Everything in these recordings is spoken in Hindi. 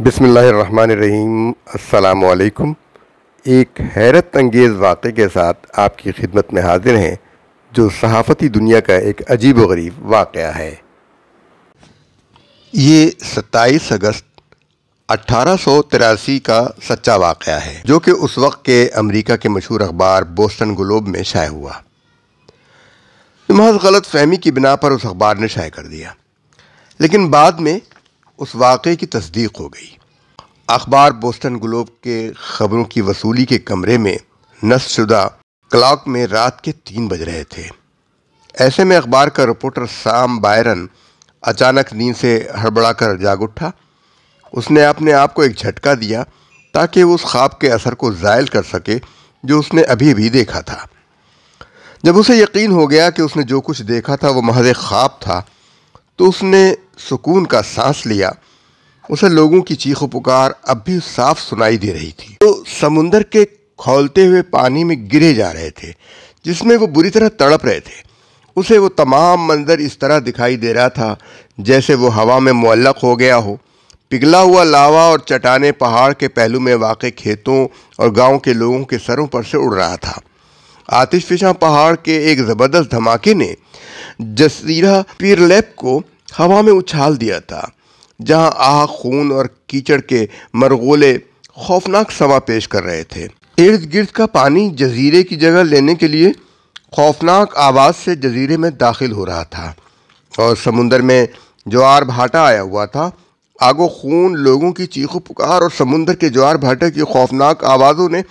बिसमीम एक हैरत अंगेज़ वाक़े के साथ आपकी खिदमत में हाजिर हैं, जो सहाफ़ती दुनिया का एक अजीब व गरीब वाक़ है। ये 27 अगस्त अट्ठारह का सच्चा वाक़ है, जो कि उस वक्त के अमेरिका के मशहूर अखबार बोस्टन ग्लोब में शाये हुआ। महज गलत फहमी की बिना पर उस अखबार ने शाये कर दिया। लेकिन बाद में उस वाक़े की तस्दीक हो गई। अखबार बोस्टन ग्लोब के ख़बरों की वसूली के कमरे में नस्शुदा क्लॉक में रात के तीन बज रहे थे। ऐसे में अखबार का रिपोर्टर साम बायरन अचानक नींद से हड़बड़ा कर जाग उठा। उसने अपने आप को एक झटका दिया ताकि उस ख्वाब के असर को ज़ायल कर सके जो उसने अभी भी देखा था। जब उसे यकीन हो गया कि उसने जो कुछ देखा था, वो महज ख्वाब था तो उसने सुकून का सांस लिया। उसे लोगों की चीख पुकार अब भी साफ़ सुनाई दे रही थी। तो समुंदर के खोलते हुए पानी में गिरे जा रहे थे, जिसमें वो बुरी तरह तड़प रहे थे। उसे वो तमाम मंजर इस तरह दिखाई दे रहा था, जैसे वो हवा में मुअल्लक हो गया हो। पिघला हुआ लावा और चटाने पहाड़ के पहलू में वाक़ खेतों और गाँव के लोगों के सरों पर से उड़ रहा था। आतिशफिशा पहाड़ के एक ज़बरदस्त धमाके ने जसीरा पीरलेप को हवा में उछाल दिया था, जहाँ आह खून और कीचड़ के मरगोले खौफनाक समा पेश कर रहे थे। इर्द गिर्द का पानी जजीरे की जगह लेने के लिए खौफनाक आवाज़ से जजीरे में दाखिल हो रहा था और समुंदर में ज्वार भाटा आया हुआ था। आगो खून लोगों की चीखों, पुकार और समुंदर के ज्वार भाटे की खौफनाक आवाज़ों ने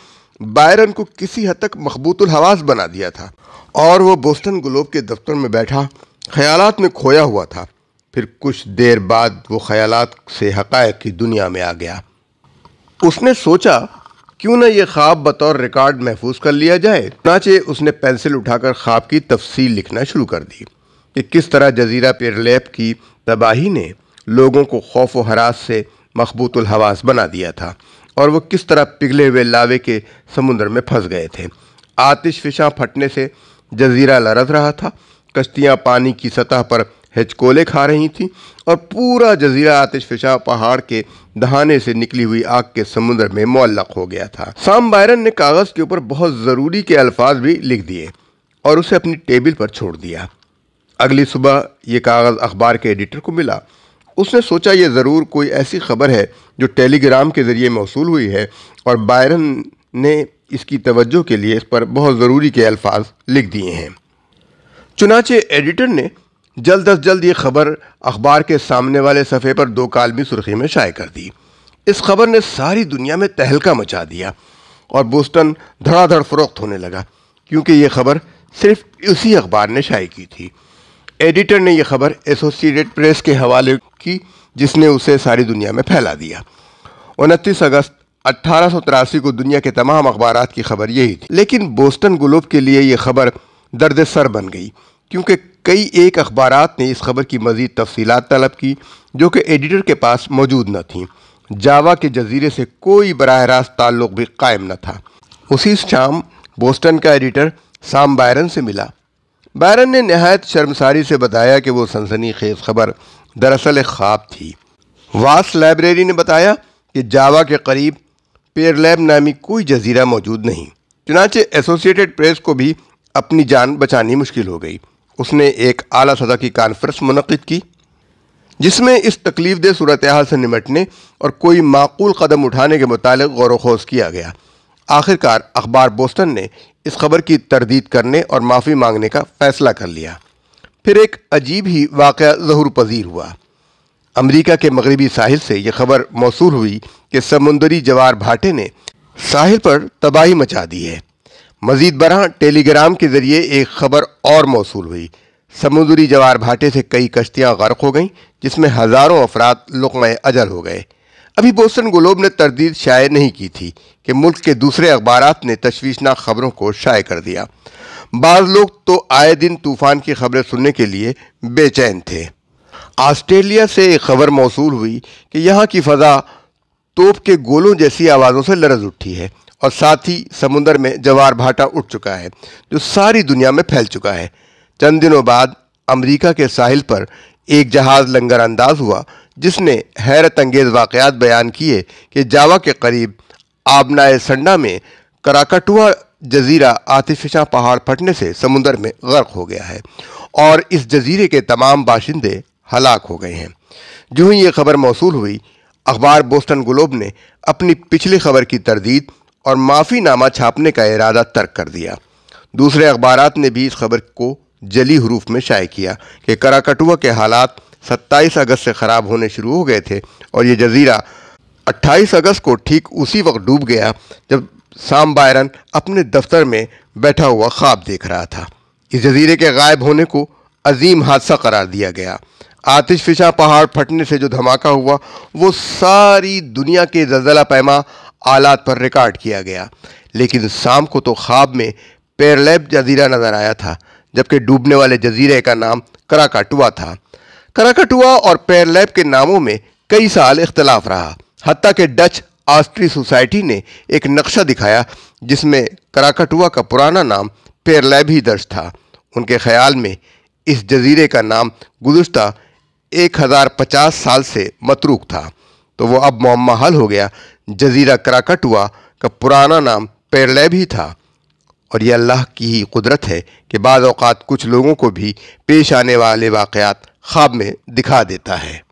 बायरन को किसी हद तक मखबूतुल हवास बना दिया था और वो बोस्टन ग्लोब के दफ्तर में बैठा, ख्यालात में खोया हुआ था। फिर कुछ देर बाद वो ख्यालात से हक़ की दुनिया में आ गया। उसने सोचा, क्यों ना ये ख्वाब बतौर रिकॉर्ड महफूज कर लिया जाए? नाचे उसने पेंसिल उठाकर ख्वाब की तफसील लिखना शुरू कर दी कि किस तरह जजीरा पेरलेप की तबाही ने लोगों को खौफ व हरास से मखबूतुल हवास बना दिया था। और वो किस तरह पिघले हुए लावे के समुद्र में फंस गए थे। आतिश फिशा फटने से जजीरा लरज रहा था। कश्तियाँ पानी की सतह पर हिचकोले खा रही थीं और पूरा जजीरा आतिश आतिशफिशा पहाड़ के दहाने से निकली हुई आग के समुद्र में मुअल्लक हो गया था। साम बायरन ने कागज़ के ऊपर बहुत ज़रूरी के अल्फाज भी लिख दिए और उसे अपनी टेबल पर छोड़ दिया। अगली सुबह ये कागज़ अखबार के एडिटर को मिला। उसने सोचा ये ज़रूर कोई ऐसी खबर है जो टेलीग्राम के ज़रिए मौसू हुई है और बायरन ने इसकी तवज्जो के लिए इस पर बहुत ज़रूरी के अल्फाज लिख दिए हैं। चुनाचे एडिटर ने जल्द अज जल्द ये खबर अखबार के सामने वाले सफ़े पर दो कालमी सुर्खी में शाये कर दी। इस खबर ने सारी दुनिया में तहलका मचा दिया और बोस्टन धड़ाधड़ फरोख्त होने लगा, क्योंकि ये खबर सिर्फ़ उसी अखबार ने शाये की थी। एडिटर ने यह खबर एसोसिएटेड प्रेस के हवाले की, जिसने उसे सारी दुनिया में फैला दिया। उनतीस अगस्त अट्ठारह को दुनिया के तमाम अखबार की खबर यही थी। लेकिन बोस्टन ग्लोब के लिए यह खबर दर्द सर बन गई, क्योंकि कई एक अखबार ने इस खबर की मज़ीद तफसीत तलब की, जो कि एडिटर के पास मौजूद न थी। जावा के जजीरे से कोई बरह रास्त ताल्लुक़ भी कायम न था। उसी शाम बोस्टन का एडिटर साम बायरन से मिला। बायरन ने नहायत शर्मसारी से बताया कि वो सनसनी खेज खबर दरअसल एक ख्वाब थी। वास लाइब्रेरी ने बताया कि जावा के करीब पेरलैब नामी कोई जजीरा मौजूद नहीं। चुनाचे एसोसिएटेड प्रेस को भी अपनी जान बचानी मुश्किल हो गई। उसने एक आला सदा की कॉन्फ्रेंस मुनद की, जिसमें इस तकलीफ़ दे सूरत हाल से निमटने और कोई माकूल कदम उठाने के मुतालिक गौर खोज किया गया। आखिरकार अखबार बोस्टन ने इस खबर की तरदीद करने और माफ़ी मांगने का फ़ैसला कर लिया। फिर एक अजीब ही वाक़ जहूर पजीर हुआ। अमरीका के मगरबी साहिल से यह खबर मौसू हुई कि समुंदरी जवार भाटे ने साहिल पर तबाही मचा दी है। मजीद बरह टेलीग्राम के ज़रिए एक खबर और मौसू हुई। समुद्री जवार भाटे से कई कश्तियाँ गर्क हो गईं, जिसमें हज़ारों अफराद लुकम अजल हो गए। अभी बोस्टन ग्लोब ने तरदीद शाये नहीं की थी कि मुल्क के दूसरे अखबार ने तशवीशनाक खबरों को शाये कर दिया। बाज़ लोग तो आए दिन तूफ़ान की खबरें सुनने के लिए बेचैन थे। ऑस्ट्रेलिया से एक खबर मौसू हुई कि यहाँ की फ़ज़ा तोप के गोलों जैसी आवाज़ों से लरज उठी है और साथ ही समुंदर में जवार भाटा उठ चुका है, जो सारी दुनिया में फैल चुका है। चंद दिनों बाद अमेरिका के साहिल पर एक जहाज़ लंगर अंदाज हुआ जिसने हैरत अंगेज़ वाक़ात बयान किए कि जावा के करीब आबनाए संडा में कराकटुआ जजीरा आतिफिशा पहाड़ फटने से समुंदर में गर्क हो गया है और इस जजीरे के तमाम बाशिंदे हलाक हो गए हैं। जो ही ये खबर मौसू हुई, अखबार बोस्टन ग्लोब ने अपनी पिछली खबर की तरदीद और माफ़ी नामा छापने का इरादा तर्क कर दिया। दूसरे अखबार ने भी इस खबर को जली हरूफ में शाये किया कि कराकटुआ के हालात 27 अगस्त से ख़राब होने शुरू हो गए थे और ये जजीरा 28 अगस्त को ठीक उसी वक्त डूब गया जब साम बायरन अपने दफ्तर में बैठा हुआ ख्वाब देख रहा था। इस जजीरे के गायब होने को अजीम हादसा करार दिया गया। आतिश फिशा पहाड़ फटने से जो धमाका हुआ, वो सारी दुनिया के जलजला पैमा आलात पर रिकॉर्ड किया गया। लेकिन शाम को तो ख्वाब में पेरलैब जजीरा नज़र आया था, जबकि डूबने वाले जजीरे का नाम कराकाटुआ था। कराकाटुआ और पेरलैब के नामों में कई साल इख्तलाफ रहा हती के डच आस्ट्री सोसाइटी ने एक नक्शा दिखाया जिसमें कराकटुआ का पुराना पेर पेरलैब ही दर्ज था। उनके ख्याल में इस जजीरे का नाम हज़ार पचास साल से मतरूक था। तो वो अब मम्मा हल हो गया। जजीरा कराकटुआ का पुराना नाम पेरलैब ही था। और ये अल्लाह की ही कुदरत है कि अवत कुछ लोगों को भी पेश आने वाले वाक़ात ख्वाब में दिखा देता है।